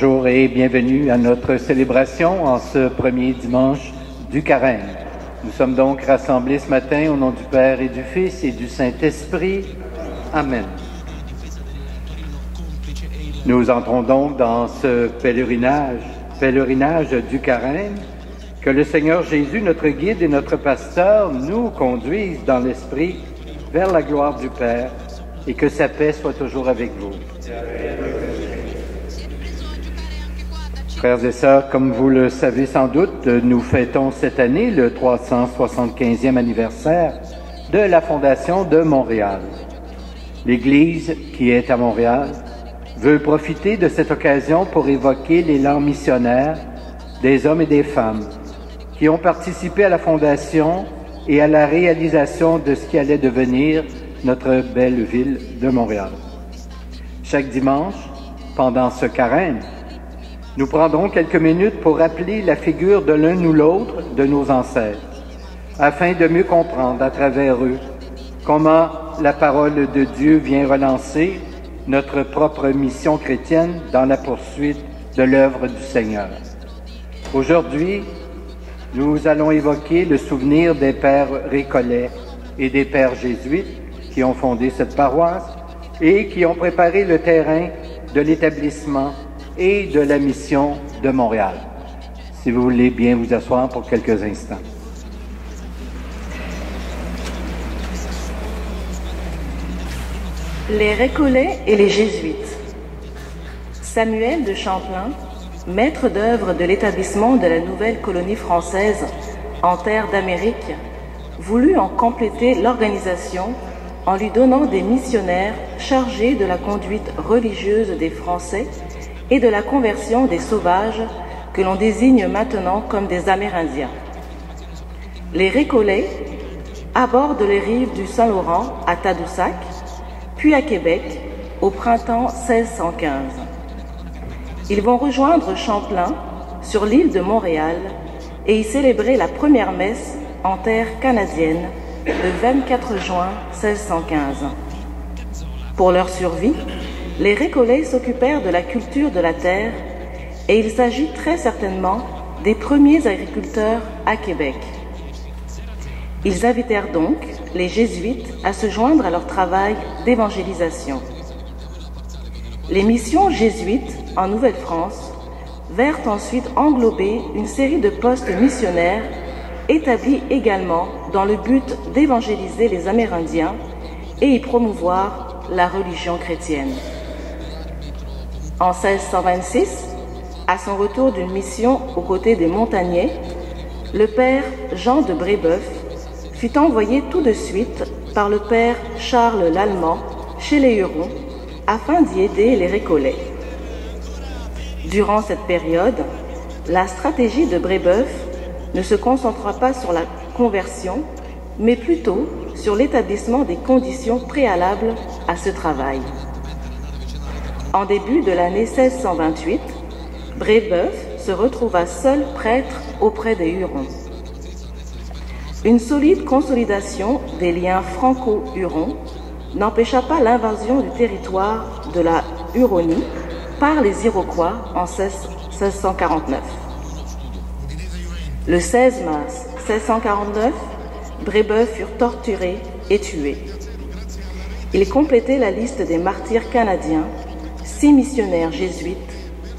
Bonjour et bienvenue à notre célébration en ce premier dimanche du carême. Nous sommes donc rassemblés ce matin au nom du Père et du Fils et du Saint-Esprit. Amen. Nous entrons donc dans ce pèlerinage, pèlerinage du carême, que le Seigneur Jésus, notre guide et notre pasteur, nous conduise dans l'esprit vers la gloire du Père et que sa paix soit toujours avec vous. Frères et sœurs, comme vous le savez sans doute, nous fêtons cette année le 375e anniversaire de la Fondation de Montréal. L'Église, qui est à Montréal, veut profiter de cette occasion pour évoquer l'élan missionnaire des hommes et des femmes qui ont participé à la fondation et à la réalisation de ce qui allait devenir notre belle ville de Montréal. Chaque dimanche, pendant ce carême, nous prendrons quelques minutes pour rappeler la figure de l'un ou l'autre de nos ancêtres, afin de mieux comprendre à travers eux comment la parole de Dieu vient relancer notre propre mission chrétienne dans la poursuite de l'œuvre du Seigneur. Aujourd'hui, nous allons évoquer le souvenir des pères récollets et des pères jésuites qui ont fondé cette paroisse et qui ont préparé le terrain de l'établissement et de la mission de Montréal. Si vous voulez bien vous asseoir pour quelques instants. Les Récollets et les Jésuites. Samuel de Champlain, maître d'œuvre de l'établissement de la nouvelle colonie française en terre d'Amérique, voulut en compléter l'organisation en lui donnant des missionnaires chargés de la conduite religieuse des Français et de la conversion des sauvages que l'on désigne maintenant comme des Amérindiens. Les Récollets abordent les rives du Saint-Laurent à Tadoussac, puis à Québec au printemps 1615. Ils vont rejoindre Champlain sur l'île de Montréal et y célébrer la première messe en terre canadienne le 24 juin 1615. Pour leur survie, les Récollets s'occupèrent de la culture de la terre et il s'agit très certainement des premiers agriculteurs à Québec. Ils invitèrent donc les jésuites à se joindre à leur travail d'évangélisation. Les missions jésuites en Nouvelle-France vinrent ensuite englober une série de postes missionnaires établis également dans le but d'évangéliser les Amérindiens et y promouvoir la religion chrétienne. En 1626, à son retour d'une mission aux côtés des montagnais, le père Jean de Brébeuf fut envoyé tout de suite par le père Charles l'Allemand chez les Hurons afin d'y aider les Récollets. Durant cette période, la stratégie de Brébeuf ne se concentra pas sur la conversion, mais plutôt sur l'établissement des conditions préalables à ce travail. En début de l'année 1628, Brébeuf se retrouva seul prêtre auprès des Hurons. Une solide consolidation des liens franco-hurons n'empêcha pas l'invasion du territoire de la Huronie par les Iroquois en 1649. Le 16 mars 1649, Brébeuf furent torturés et tués. Il complétait la liste des martyrs canadiens, six missionnaires jésuites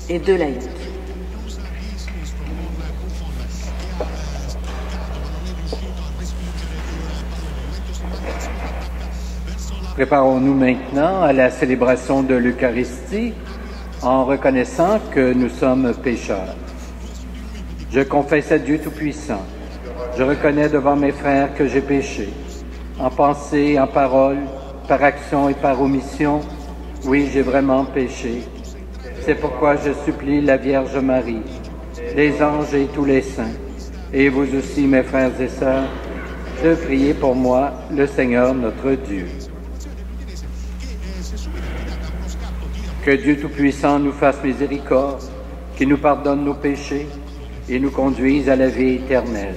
et deux laïcs. Préparons-nous maintenant à la célébration de l'Eucharistie en reconnaissant que nous sommes pécheurs. Je confesse à Dieu Tout-Puissant. Je reconnais devant mes frères que j'ai péché, en pensée, en parole, par action et par omission. Oui, j'ai vraiment péché. C'est pourquoi je supplie la Vierge Marie, les anges et tous les saints, et vous aussi, mes frères et sœurs, de prier pour moi, le Seigneur notre Dieu. Que Dieu Tout-Puissant nous fasse miséricorde, qu'il nous pardonne nos péchés et nous conduise à la vie éternelle.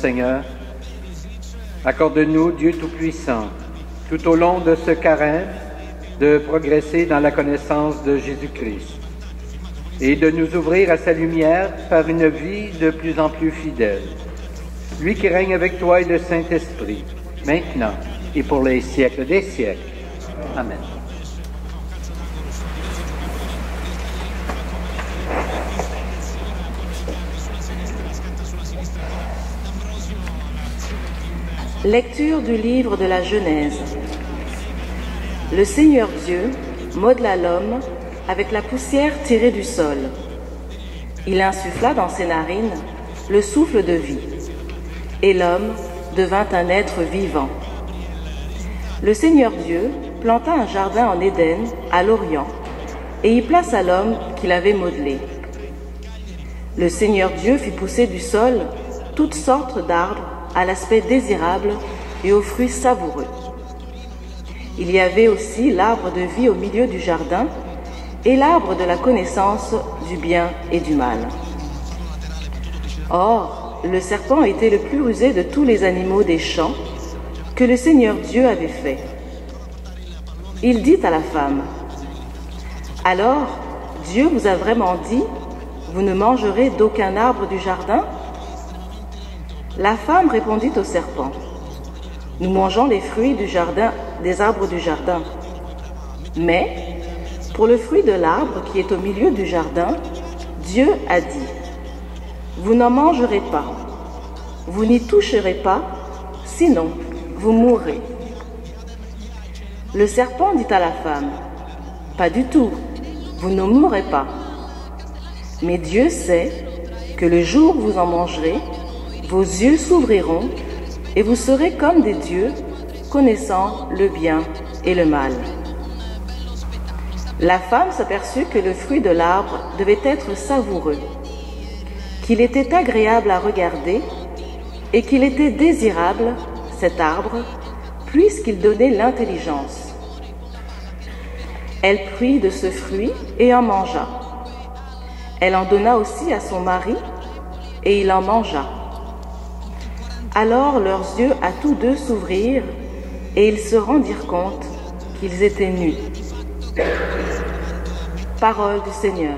Seigneur. Accorde-nous, Dieu Tout-Puissant, tout au long de ce carême, de progresser dans la connaissance de Jésus-Christ et de nous ouvrir à sa lumière par une vie de plus en plus fidèle. Lui qui règne avec toi et le Saint-Esprit, maintenant et pour les siècles des siècles. Amen. Lecture du livre de la Genèse. Le Seigneur Dieu modela l'homme avec la poussière tirée du sol. Il insuffla dans ses narines le souffle de vie, et l'homme devint un être vivant. Le Seigneur Dieu planta un jardin en Éden, à l'Orient, et y plaça l'homme qu'il avait modelé. Le Seigneur Dieu fit pousser du sol toutes sortes d'arbres à l'aspect désirable et aux fruits savoureux. Il y avait aussi l'arbre de vie au milieu du jardin et l'arbre de la connaissance du bien et du mal. Or, le serpent était le plus rusé de tous les animaux des champs que le Seigneur Dieu avait fait. Il dit à la femme, Alors, Dieu vous a vraiment dit, vous ne mangerez d'aucun arbre du jardin? La femme répondit au serpent, Nous mangeons les fruits des arbres du jardin. Mais, pour le fruit de l'arbre qui est au milieu du jardin, Dieu a dit, Vous n'en mangerez pas, vous n'y toucherez pas, sinon vous mourrez. Le serpent dit à la femme, Pas du tout, vous ne mourrez pas. Mais Dieu sait que le jour où vous en mangerez, vos yeux s'ouvriront et vous serez comme des dieux, connaissant le bien et le mal. La femme s'aperçut que le fruit de l'arbre devait être savoureux, qu'il était agréable à regarder et qu'il était désirable, cet arbre, puisqu'il donnait l'intelligence. Elle prit de ce fruit et en mangea. Elle en donna aussi à son mari et il en mangea. Alors leurs yeux à tous deux s'ouvrirent et ils se rendirent compte qu'ils étaient nus. Parole du Seigneur.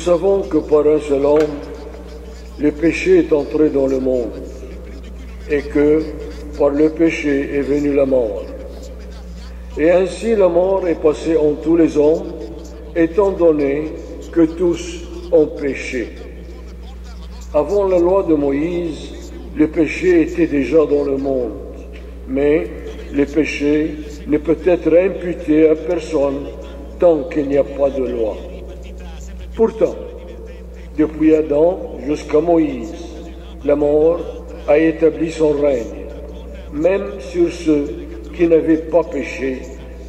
Nous savons que par un seul homme, le péché est entré dans le monde et que par le péché est venue la mort. Et ainsi la mort est passée en tous les hommes, étant donné que tous ont péché. Avant la loi de Moïse, le péché était déjà dans le monde, mais le péché ne peut être imputé à personne tant qu'il n'y a pas de loi. Pourtant, depuis Adam jusqu'à Moïse, la mort a établi son règne, même sur ceux qui n'avaient pas péché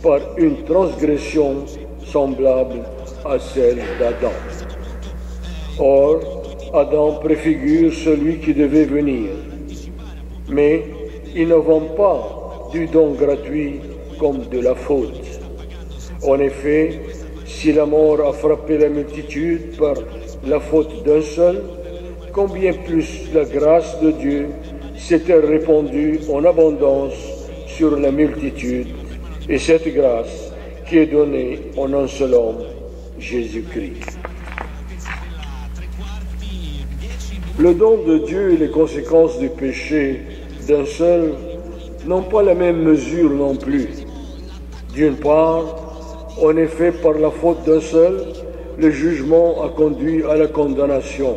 par une transgression semblable à celle d'Adam. Or, Adam préfigure celui qui devait venir, mais il ne vend pas du don gratuit comme de la faute. En effet, si la mort a frappé la multitude par la faute d'un seul, combien plus la grâce de Dieu s'était répandue en abondance sur la multitude, et cette grâce qui est donnée en un seul homme, Jésus-Christ. Le don de Dieu et les conséquences du péché d'un seul n'ont pas la même mesure non plus. D'une part, en effet, par la faute d'un seul, le jugement a conduit à la condamnation.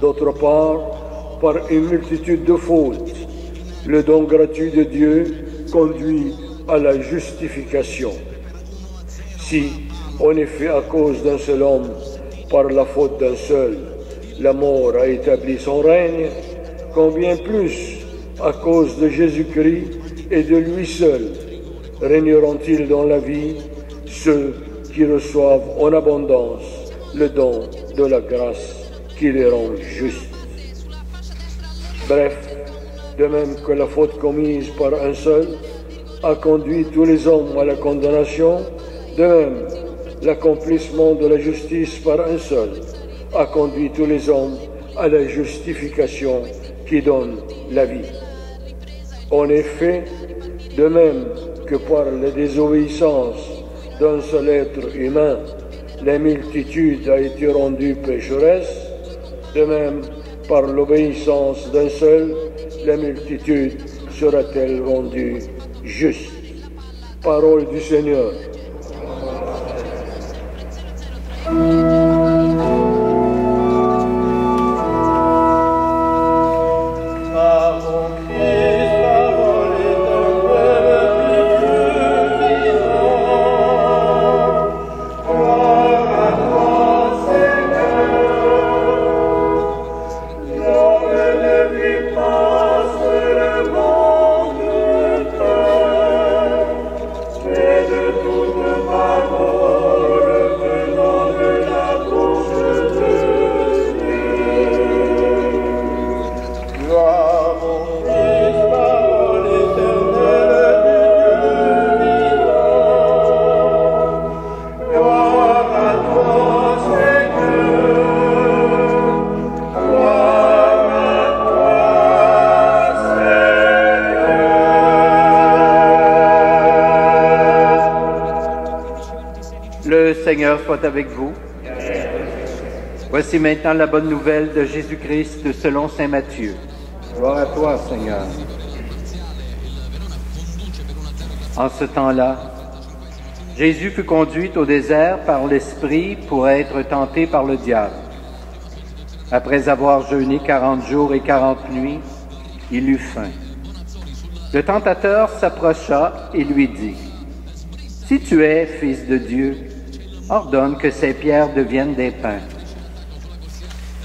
D'autre part, par une multitude de fautes, le don gratuit de Dieu conduit à la justification. Si, en effet, à cause d'un seul homme, par la faute d'un seul, la mort a établi son règne, combien plus, à cause de Jésus-Christ et de lui seul, régneront-ils dans la vie ceux qui reçoivent en abondance le don de la grâce qui les rend justes. Bref, de même que la faute commise par un seul a conduit tous les hommes à la condamnation, de même l'accomplissement de la justice par un seul a conduit tous les hommes à la justification qui donne la vie. En effet, de même que par la désobéissance d'un seul être humain, la multitude a été rendue pécheresse, de même par l'obéissance d'un seul, la multitude sera-t-elle rendue juste. Parole du Seigneur. Soit avec vous. Voici maintenant la bonne nouvelle de Jésus-Christ selon Saint Matthieu. Gloire à toi, Seigneur. En ce temps-là, Jésus fut conduit au désert par l'Esprit pour être tenté par le diable. Après avoir jeûné quarante jours et quarante nuits, il eut faim. Le tentateur s'approcha et lui dit, Si tu es fils de Dieu, ordonne que ces pierres deviennent des pains.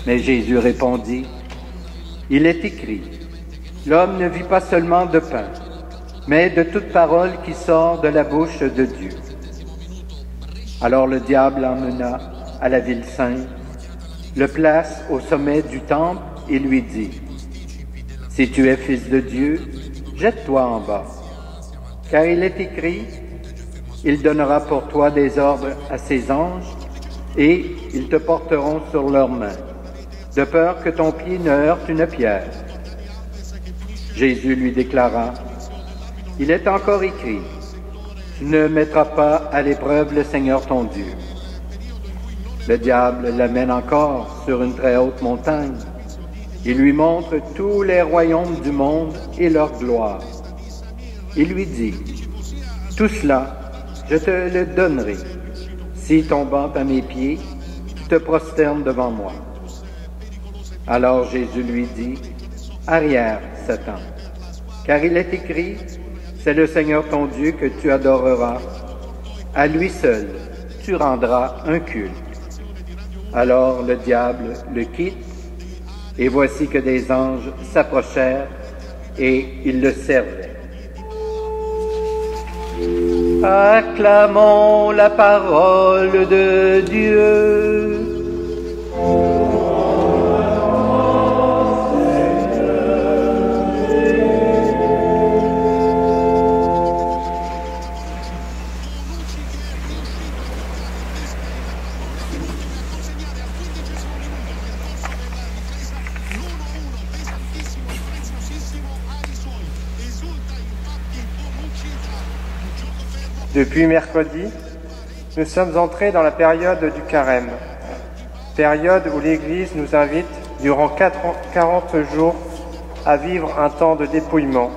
Mais Jésus répondit, Il est écrit, L'homme ne vit pas seulement de pain, mais de toute parole qui sort de la bouche de Dieu. Alors le diable l'emmena à la ville sainte, le place au sommet du temple et lui dit, Si tu es fils de Dieu, jette-toi en bas, car il est écrit, il donnera pour toi des ordres à ses anges, et ils te porteront sur leurs mains, de peur que ton pied ne heurte une pierre. Jésus lui déclara, Il est encore écrit, Tu ne mettras pas à l'épreuve le Seigneur ton Dieu. Le diable l'amène encore sur une très haute montagne. Il lui montre tous les royaumes du monde et leur gloire. Il lui dit, Tout cela je te le donnerai, si tombant à mes pieds, tu te prosternes devant moi. Alors Jésus lui dit, Arrière, Satan, car il est écrit, c'est le Seigneur ton Dieu que tu adoreras, à lui seul tu rendras un culte. Alors le diable le quitte, et voici que des anges s'approchèrent et ils le servaient. Acclamons la parole de Dieu. Depuis mercredi, Nous sommes entrés dans la période du carême, période où l'Église nous invite durant 40 jours à vivre un temps de dépouillement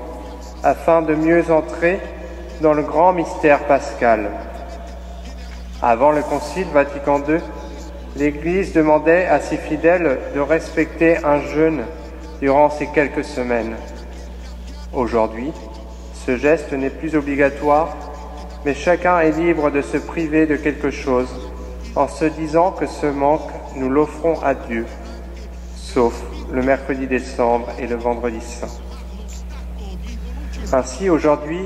afin de mieux entrer dans le grand mystère pascal. Avant le Concile Vatican II, l'Église demandait à ses fidèles de respecter un jeûne durant ces quelques semaines. Aujourd'hui, ce geste n'est plus obligatoire, mais chacun est libre de se priver de quelque chose en se disant que ce manque, nous l'offrons à Dieu, sauf le mercredi décembre et le vendredi saint. Ainsi, aujourd'hui,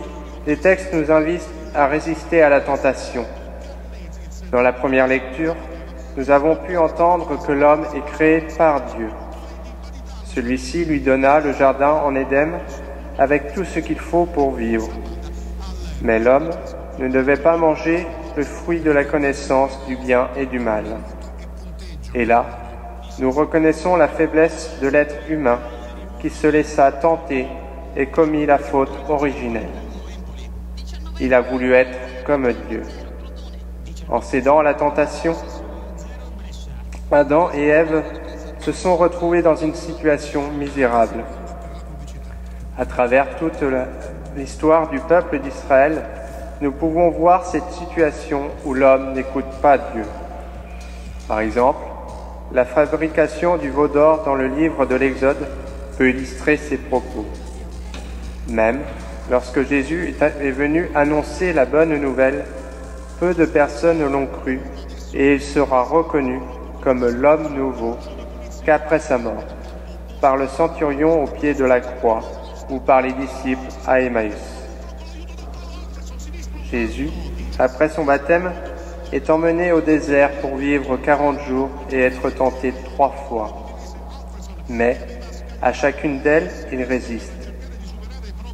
les textes nous invitent à résister à la tentation. Dans la première lecture, nous avons pu entendre que l'homme est créé par Dieu. Celui-ci lui donna le jardin en Éden avec tout ce qu'il faut pour vivre. Mais l'homme ne devait pas manger le fruit de la connaissance du bien et du mal. Et là, nous reconnaissons la faiblesse de l'être humain qui se laissa tenter et commis la faute originelle. Il a voulu être comme Dieu. En cédant à la tentation, Adam et Ève se sont retrouvés dans une situation misérable. À travers toute l'histoire du peuple d'Israël, nous pouvons voir cette situation où l'homme n'écoute pas Dieu. Par exemple, la fabrication du veau d'or dans le livre de l'Exode peut illustrer ces propos. Même lorsque Jésus est venu annoncer la bonne nouvelle, peu de personnes l'ont cru et il sera reconnu comme l'homme nouveau qu'après sa mort, par le centurion au pied de la croix ou par les disciples à Emmaüs. Jésus, après son baptême, est emmené au désert pour vivre quarante jours et être tenté trois fois. Mais à chacune d'elles, il résiste.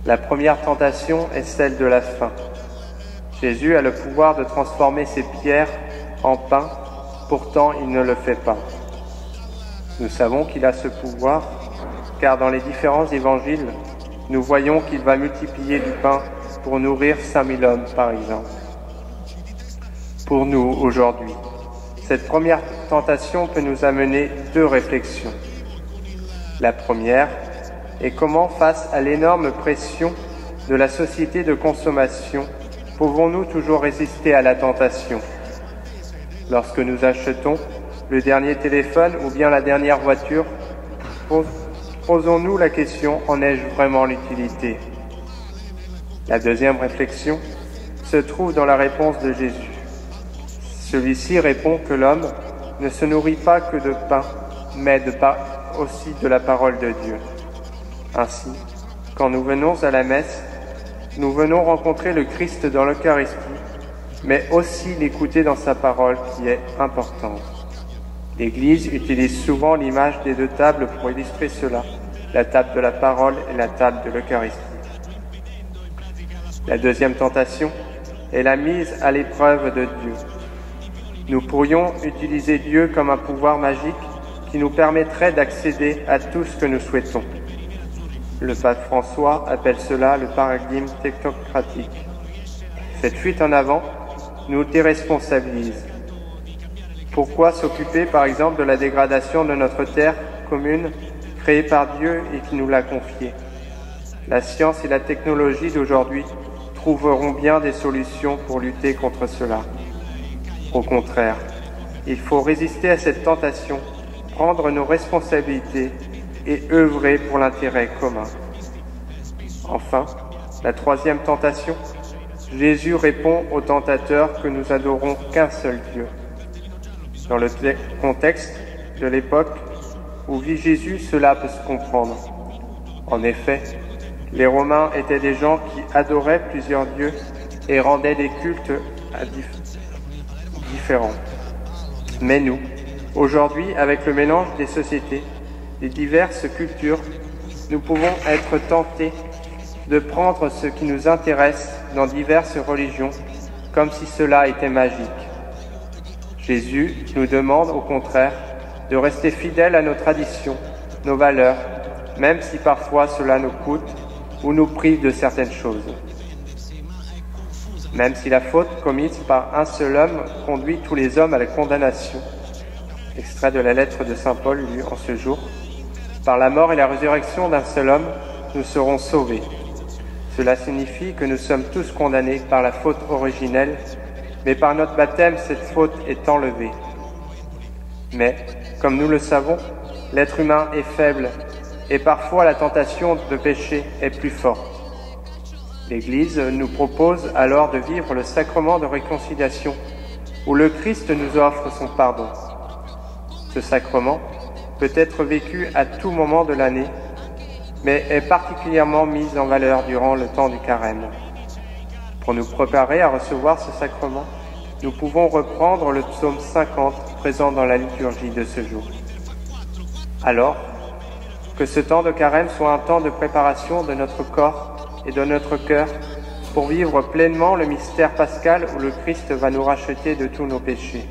La première tentation est celle de la faim. Jésus a le pouvoir de transformer ces pierres en pain, pourtant il ne le fait pas. Nous savons qu'il a ce pouvoir, car dans les différents évangiles, nous voyons qu'il va multiplier du pain pour nourrir 5000 hommes, par exemple. Pour nous, aujourd'hui, cette première tentation peut nous amener deux réflexions. La première, et comment, face à l'énorme pression de la société de consommation, pouvons-nous toujours résister à la tentation? Lorsque nous achetons le dernier téléphone ou bien la dernière voiture, posons-nous la question, en ai-je vraiment l'utilité? La deuxième réflexion se trouve dans la réponse de Jésus. Celui-ci répond que l'homme ne se nourrit pas que de pain, mais aussi de la parole de Dieu. Ainsi, quand nous venons à la messe, nous venons rencontrer le Christ dans l'Eucharistie, mais aussi l'écouter dans sa parole qui est importante. L'Église utilise souvent l'image des deux tables pour illustrer cela, la table de la parole et la table de l'Eucharistie. La deuxième tentation est la mise à l'épreuve de Dieu. Nous pourrions utiliser Dieu comme un pouvoir magique qui nous permettrait d'accéder à tout ce que nous souhaitons. Le pape François appelle cela le paradigme technocratique. Cette fuite en avant nous déresponsabilise. Pourquoi s'occuper par exemple de la dégradation de notre terre commune créée par Dieu et qui nous l'a confiée? La science et la technologie d'aujourd'hui trouveront bien des solutions pour lutter contre cela. Au contraire, il faut résister à cette tentation, prendre nos responsabilités et œuvrer pour l'intérêt commun. Enfin, la troisième tentation, Jésus répond au tentateur que nous adorons qu'un seul Dieu. Dans le contexte de l'époque où vit Jésus, cela peut se comprendre. En effet, les Romains étaient des gens qui adoraient plusieurs dieux et rendaient des cultes différents. Mais nous, aujourd'hui, avec le mélange des sociétés, des diverses cultures, nous pouvons être tentés de prendre ce qui nous intéresse dans diverses religions comme si cela était magique. Jésus nous demande au contraire de rester fidèles à nos traditions, nos valeurs, même si parfois cela nous coûte ou nous prive de certaines choses. même si la faute commise par un seul homme conduit tous les hommes à la condamnation. Extrait de la lettre de Saint Paul lue en ce jour. Par la mort et la résurrection d'un seul homme, nous serons sauvés. Cela signifie que nous sommes tous condamnés par la faute originelle, mais par notre baptême, cette faute est enlevée. Mais, comme nous le savons, l'être humain est faible et parfois la tentation de pécher est plus forte. L'Église nous propose alors de vivre le sacrement de réconciliation où le Christ nous offre son pardon. Ce sacrement peut être vécu à tout moment de l'année, mais est particulièrement mis en valeur durant le temps du carême. Pour nous préparer à recevoir ce sacrement, nous pouvons reprendre le psaume 50 présent dans la liturgie de ce jour. Alors, que ce temps de carême soit un temps de préparation de notre corps et de notre cœur pour vivre pleinement le mystère pascal où le Christ va nous racheter de tous nos péchés.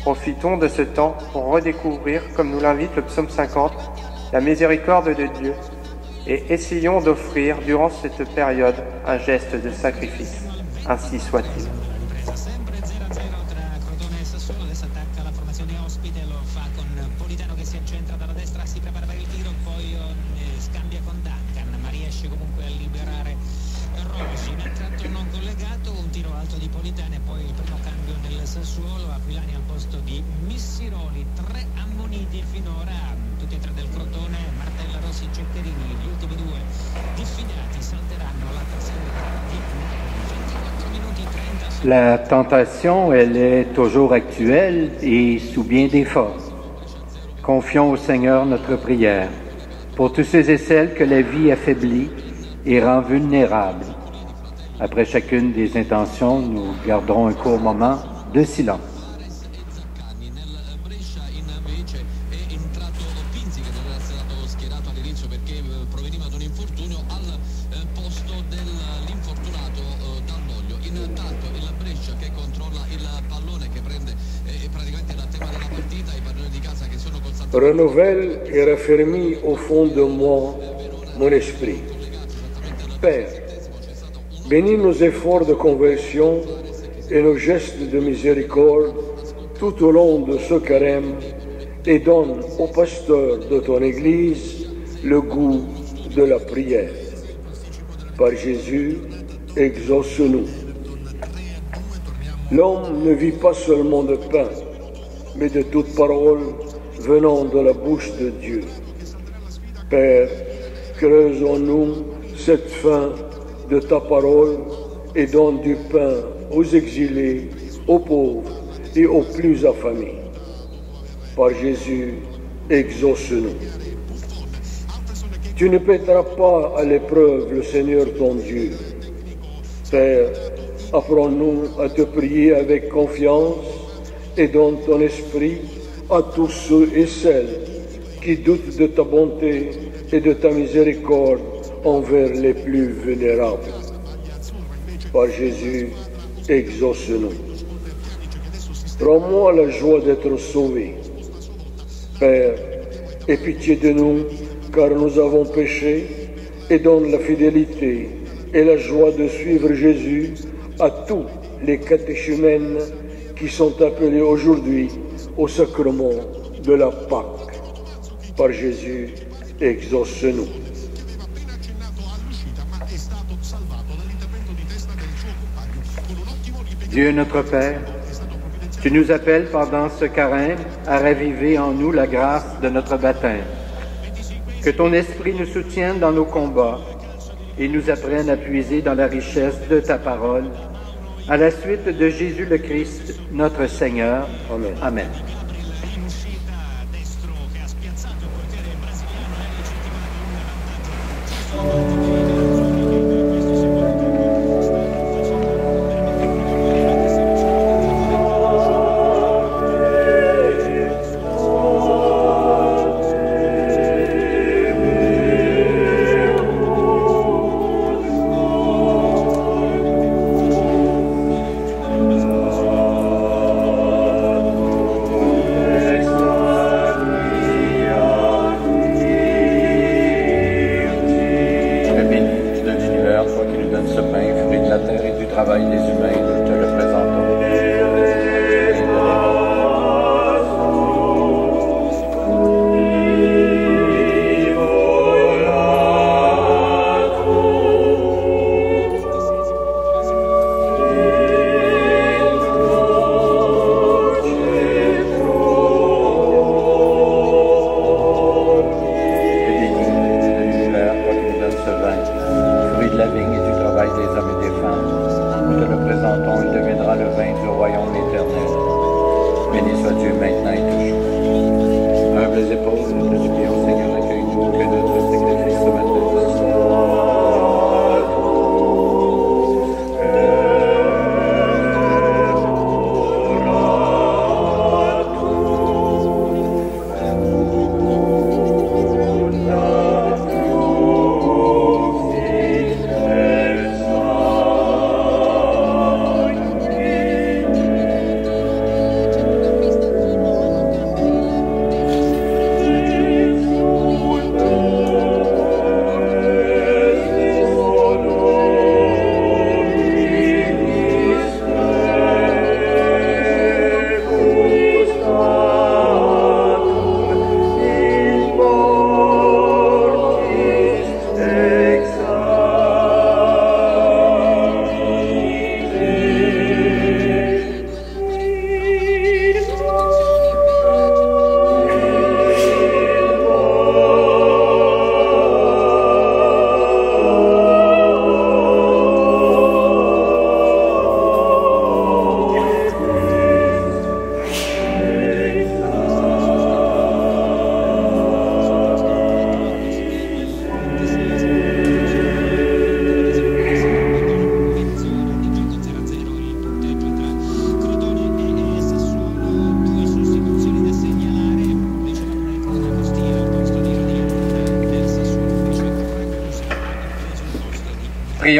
Profitons de ce temps pour redécouvrir, comme nous l'invite le psaume 50, la miséricorde de Dieu et essayons d'offrir durant cette période un geste de sacrifice. Ainsi soit-il. La tentation, elle est toujours actuelle et sous bien des formes. Confions au Seigneur notre prière pour tous ceux et celles que la vie affaiblit et rend vulnérables. Après chacune des intentions, nous garderons un court moment de silence. Renouvelle et raffermit au fond de moi mon esprit. Père, bénis nos efforts de conversion et nos gestes de miséricorde tout au long de ce carême et donne au pasteur de ton Église le goût de la prière. Par Jésus, exauce-nous. L'homme ne vit pas seulement de pain, mais de toute parole venant de la bouche de Dieu. Père, creuse en nous cette faim de ta parole et donne du pain aux exilés, aux pauvres et aux plus affamés. Par Jésus, exauce-nous. Tu ne pèteras pas à l'épreuve le Seigneur ton Dieu. Père, apprends-nous à te prier avec confiance et donne ton esprit à tous ceux et celles qui doutent de ta bonté et de ta miséricorde envers les plus vulnérables. Par Jésus, exauce-nous. Rends-moi la joie d'être sauvé. Père, aie pitié de nous, car nous avons péché, et donne la fidélité et la joie de suivre Jésus à tous les catéchumènes qui sont appelés aujourd'hui au sacrement de la Pâque. Par Jésus, exauce-nous. Dieu notre Père, tu nous appelles pendant ce carême à raviver en nous la grâce de notre baptême. Que ton esprit nous soutienne dans nos combats et nous apprenne à puiser dans la richesse de ta parole à la suite de Jésus le Christ, notre Seigneur. Amen. donne ce pain, fruit de la terre et du travail des humains.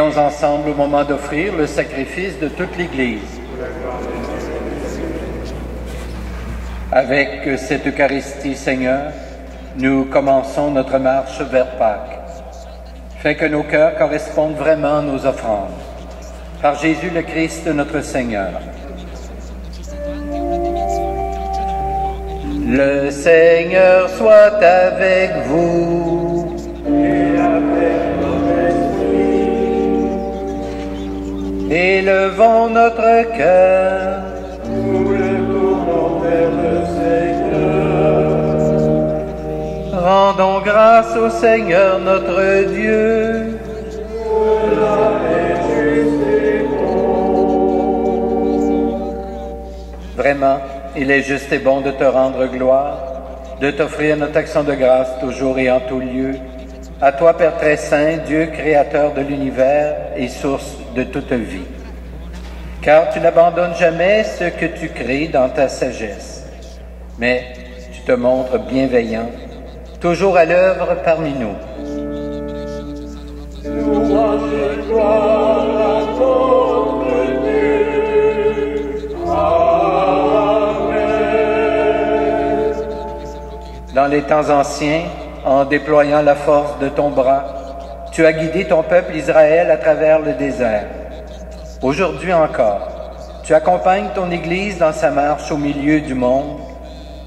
Ensemble au moment d'offrir le sacrifice de toute l'Église. Avec cette Eucharistie, Seigneur, nous commençons notre marche vers Pâques. Fais que nos cœurs correspondent vraiment à nos offrandes. Par Jésus le Christ, notre Seigneur. Le Seigneur soit avec vous. Élevons notre cœur. nous le tournons vers le Seigneur. Rendons grâce au Seigneur notre Dieu. Vraiment, il est juste et bon de te rendre gloire, de t'offrir notre action de grâce toujours et en tout lieu. À toi, Père très saint, Dieu créateur de l'univers et source de toute vie. Car tu n'abandonnes jamais ce que tu crées dans ta sagesse, mais tu te montres bienveillant, toujours à l'œuvre parmi nous. Dans les temps anciens, en déployant la force de ton bras, tu as guidé ton peuple Israël à travers le désert. Aujourd'hui encore, tu accompagnes ton Église dans sa marche au milieu du monde,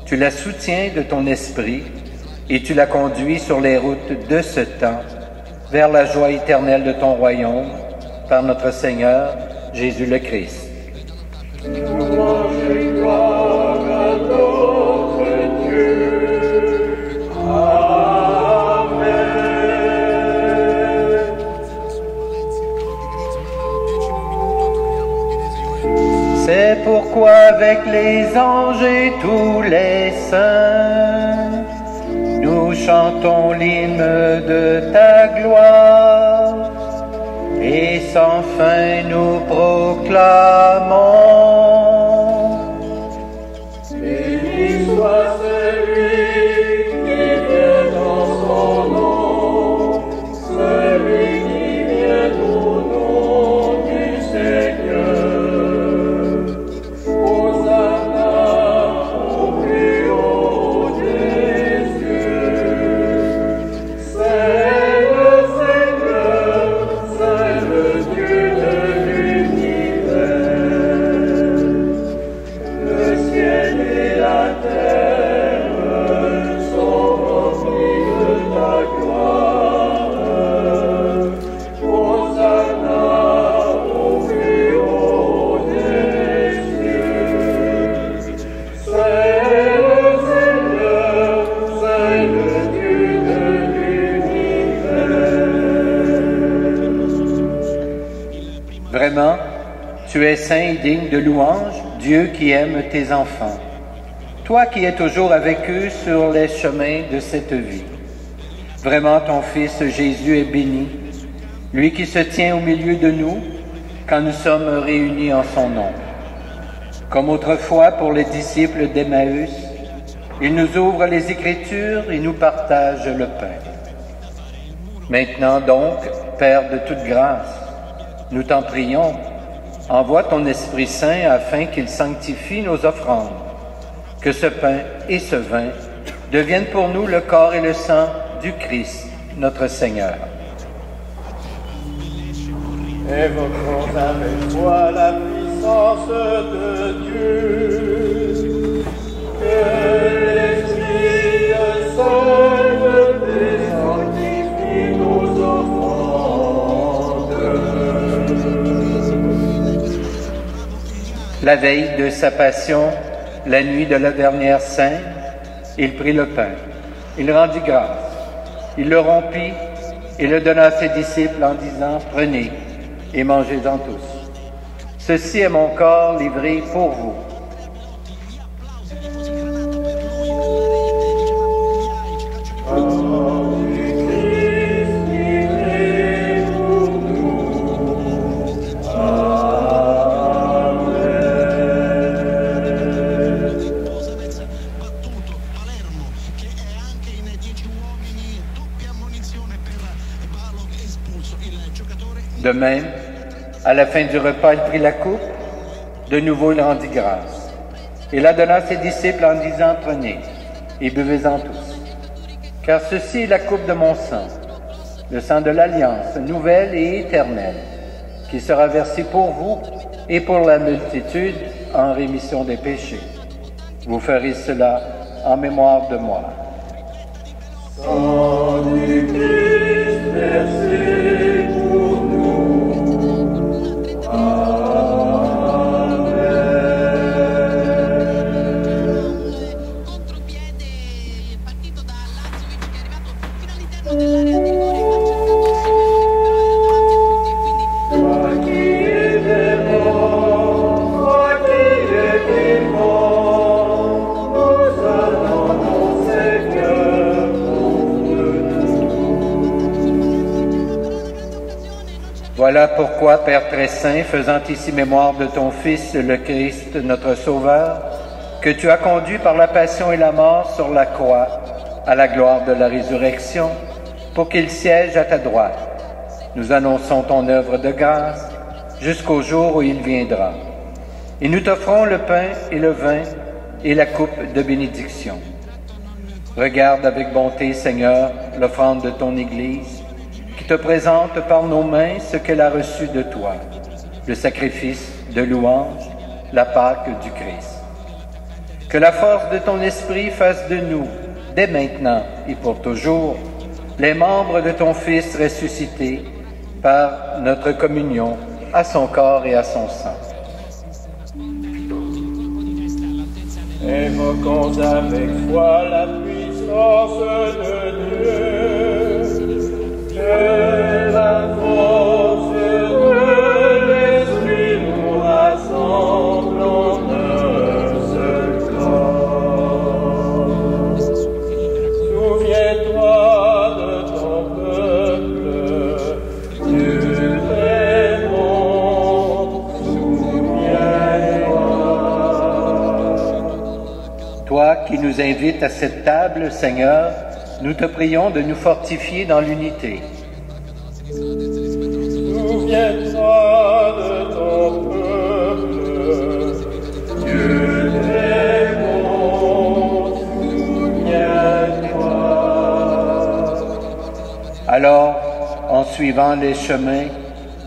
tu la soutiens de ton esprit et tu la conduis sur les routes de ce temps vers la joie éternelle de ton royaume par notre Seigneur Jésus le Christ. Avec les anges et tous les saints, nous chantons l'hymne de ta gloire? Et sans fin nous proclamons. Saint et digne de louange, Dieu qui aime tes enfants. Toi qui es toujours avec eux sur les chemins de cette vie. Vraiment, ton Fils Jésus est béni, lui qui se tient au milieu de nous quand nous sommes réunis en son nom. Comme autrefois pour les disciples d'Emmaüs, il nous ouvre les Écritures et nous partage le pain. Maintenant donc, Père de toute grâce, nous t'en prions, envoie ton Esprit Saint afin qu'il sanctifie nos offrandes, que ce pain et ce vin deviennent pour nous le corps et le sang du Christ, notre Seigneur. Évoquons avec foi la puissance de Dieu. Que l'Esprit La veille de sa passion, la nuit de la dernière sainte, il prit le pain, il rendit grâce, il le rompit et le donna à ses disciples en disant, prenez et mangez-en tous. Ceci est mon corps livré pour vous. Même, à la fin du repas, il prit la coupe, de nouveau il rendit grâce. Et la donna à ses disciples en disant, prenez et buvez-en tous. Car ceci est la coupe de mon sang, le sang de l'alliance nouvelle et éternelle, qui sera versé pour vous et pour la multitude en rémission des péchés. Vous ferez cela en mémoire de moi. Pourquoi, Père très saint, faisant ici mémoire de ton Fils, le Christ, notre Sauveur, que tu as conduit par la passion et la mort sur la croix à la gloire de la résurrection, pour qu'il siège à ta droite. Nous annonçons ton œuvre de grâce jusqu'au jour où il viendra. Et nous t'offrons le pain et le vin et la coupe de bénédiction. Regarde avec bonté, Seigneur, l'offrande de ton Église, te présente par nos mains ce qu'elle a reçu de toi, le sacrifice de louange, la Pâque du Christ. Que la force de ton esprit fasse de nous, dès maintenant et pour toujours, les membres de ton Fils ressuscité par notre communion à son corps et à son sang. Évoquons avec foi la puissance de Dieu, qui nous invites à cette table, Seigneur, nous te prions de nous fortifier dans l'unité. Alors, en suivant les chemins,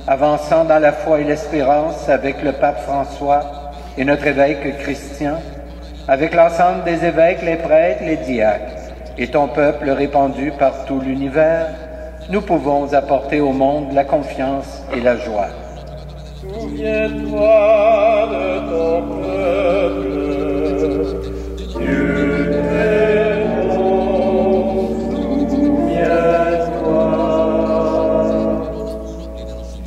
avançant dans la foi et l'espérance avec le pape François et notre évêque Christian, avec l'ensemble des évêques, les prêtres, les diacres et ton peuple répandu par tout l'univers, nous pouvons apporter au monde la confiance et la joie. Souviens-toi de ton peuple, Dieu souviens-toi.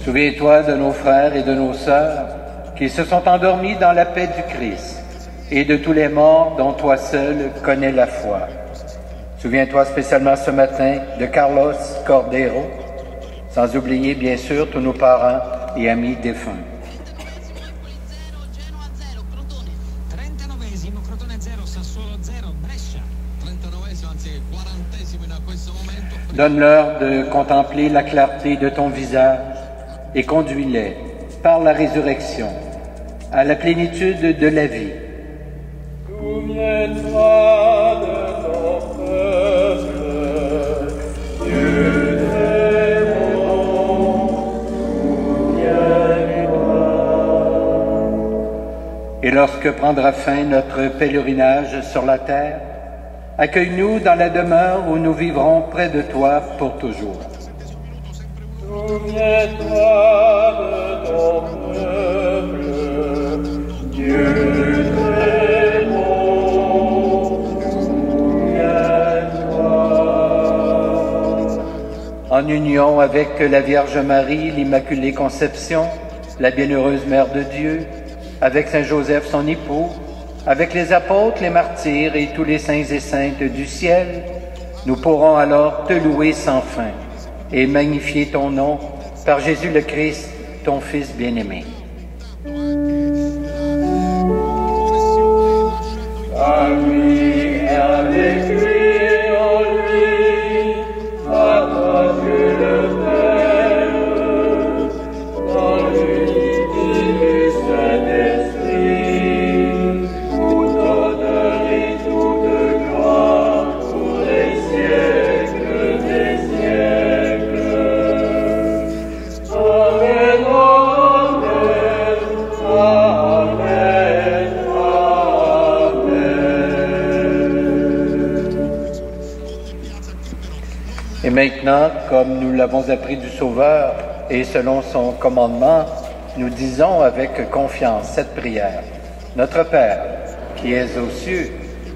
Souviens-toi de nos frères et de nos sœurs qui se sont endormis dans la paix du Christ et de tous les morts dont toi seul connais la foi. Souviens-toi spécialement ce matin de Carlos Cordero, sans oublier bien sûr tous nos parents et amis défunts. 39esimo, Crotone 0, Sassuolo 0, Brescia. 39esimo, anzi 40esimo in questo momento. Donne-leur de contempler la clarté de ton visage et conduis-les par la résurrection à la plénitude de la vie. Et lorsque prendra fin notre pèlerinage sur la terre, accueille-nous dans la demeure où nous vivrons près de toi pour toujours. Peuple, Dieu souviens-toi. En union avec la Vierge Marie, l'Immaculée Conception, la bienheureuse Mère de Dieu, avec Saint Joseph son époux, avec les apôtres, les martyrs et tous les saints et saintes du ciel, nous pourrons alors te louer sans fin et magnifier ton nom par Jésus le Christ, ton Fils bien-aimé. À maintenant, comme nous l'avons appris du Sauveur et selon son commandement, nous disons avec confiance cette prière. Notre Père, qui es aux cieux,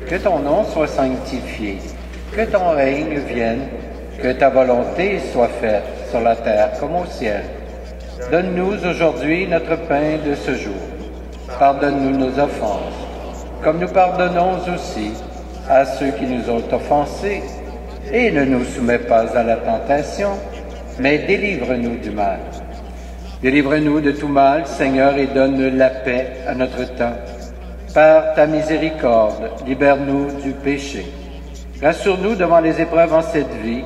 que ton nom soit sanctifié, que ton règne vienne, que ta volonté soit faite sur la terre comme au ciel. Donne-nous aujourd'hui notre pain de ce jour. Pardonne-nous nos offenses, comme nous pardonnons aussi à ceux qui nous ont offensés. Et ne nous soumets pas à la tentation, mais délivre-nous du mal. Délivre-nous de tout mal, Seigneur, et donne la paix à notre temps. Par ta miséricorde, libère-nous du péché. Rassure-nous devant les épreuves en cette vie,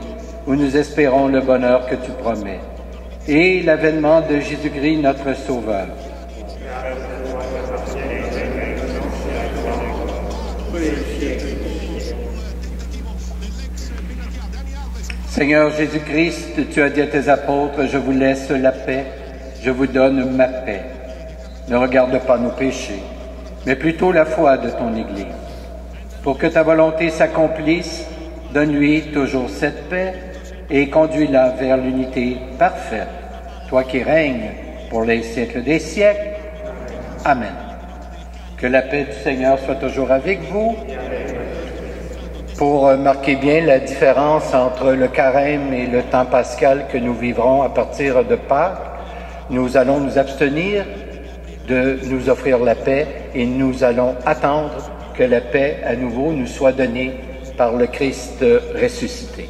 où nous espérons le bonheur que tu promets, et l'avènement de Jésus-Christ, notre Sauveur. Seigneur Jésus-Christ, tu as dit à tes apôtres, je vous laisse la paix, je vous donne ma paix. Ne regarde pas nos péchés, mais plutôt la foi de ton Église. Pour que ta volonté s'accomplisse, donne-lui toujours cette paix et conduis-la vers l'unité parfaite, toi qui règnes pour les siècles des siècles. Amen. Que la paix du Seigneur soit toujours avec vous. Pour euh, marquer bien la différence entre le carême et le temps pascal que nous vivrons à partir de Pâques, nous allons nous abstenir de nous offrir la paix et nous allons attendre que la paix à nouveau nous soit donnée par le Christ ressuscité.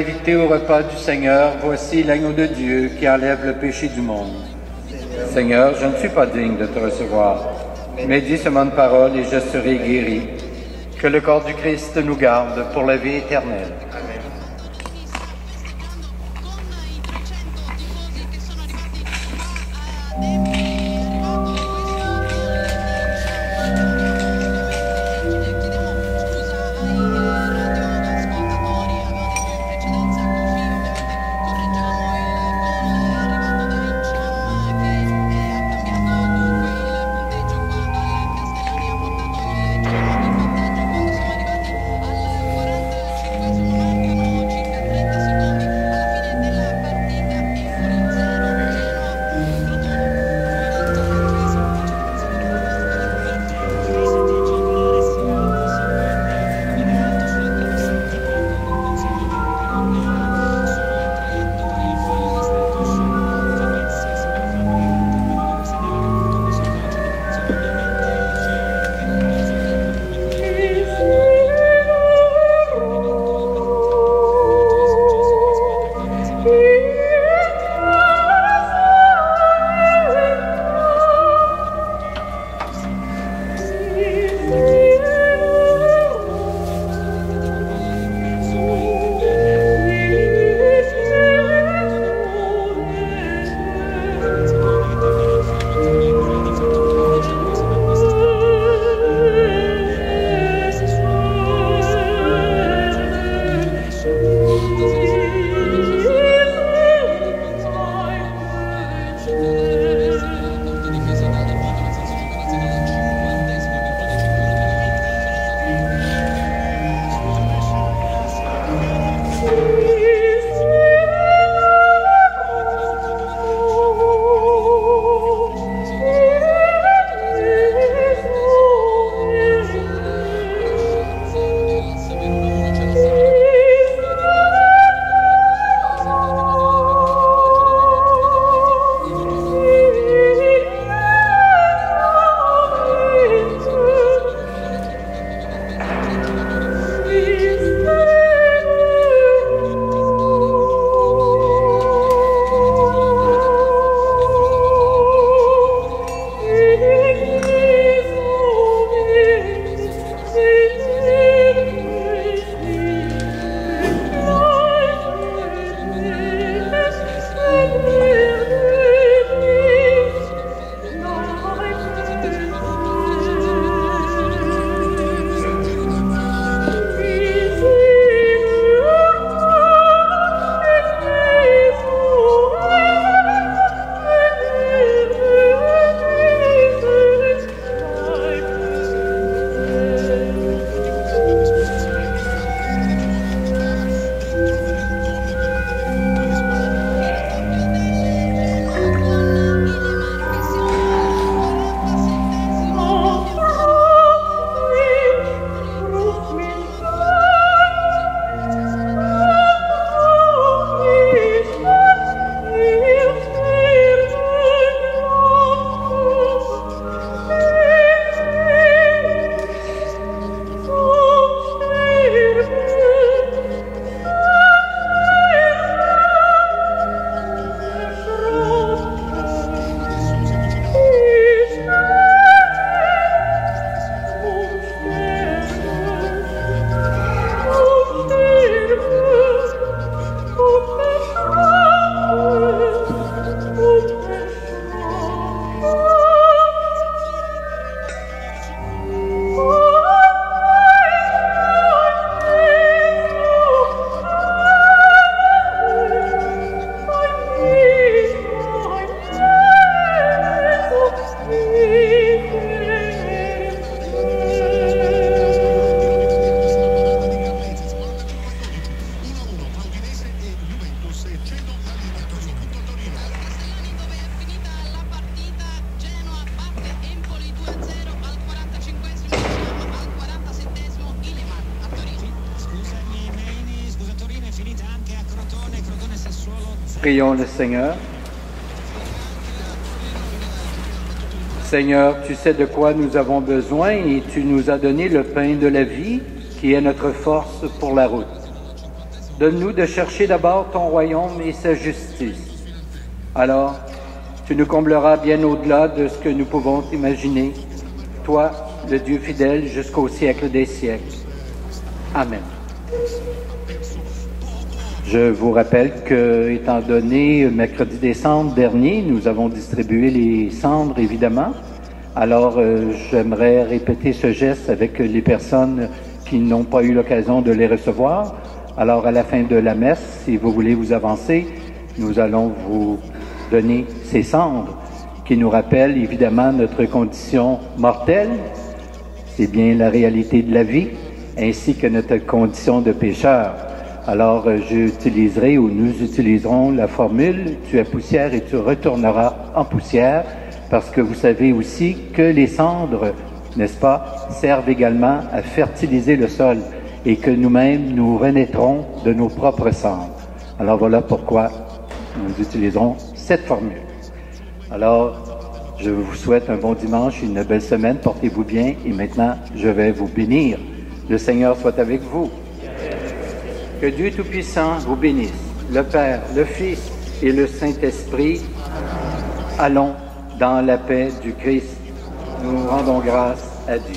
Invités au repas du Seigneur, voici l'agneau de Dieu qui enlève le péché du monde. Seigneur, je ne suis pas digne de te recevoir, mais dis seulement une parole et je serai guéri. Que le corps du Christ nous garde pour la vie éternelle. Prions le Seigneur. Seigneur, tu sais de quoi nous avons besoin et tu nous as donné le pain de la vie qui est notre force pour la route. Donne-nous de chercher d'abord ton royaume et sa justice. Alors, tu nous combleras bien au-delà de ce que nous pouvons imaginer. Toi, le Dieu fidèle jusqu'au siècle des siècles. Amen. Je vous rappelle que, étant donné mercredi décembre dernier, nous avons distribué les cendres, évidemment. Alors, euh, j'aimerais répéter ce geste avec les personnes qui n'ont pas eu l'occasion de les recevoir. Alors, à la fin de la messe, si vous voulez vous avancer, nous allons vous donner ces cendres qui nous rappellent évidemment notre condition mortelle. C'est bien la réalité de la vie, ainsi que notre condition de pécheur. Alors, euh, j'utiliserai ou nous utiliserons la formule tu es poussière et tu retourneras en poussière, parce que vous savez aussi que les cendres, n'est-ce pas, servent également à fertiliser le sol et que nous-mêmes nous renaîtrons de nos propres cendres. Alors voilà pourquoi nous utiliserons cette formule. Alors, je vous souhaite un bon dimanche, une belle semaine, portez-vous bien et maintenant je vais vous bénir. Le Seigneur soit avec vous. Que Dieu Tout-Puissant vous bénisse, le Père, le Fils et le Saint-Esprit. Allons dans la paix du Christ. Nous rendons grâce à Dieu.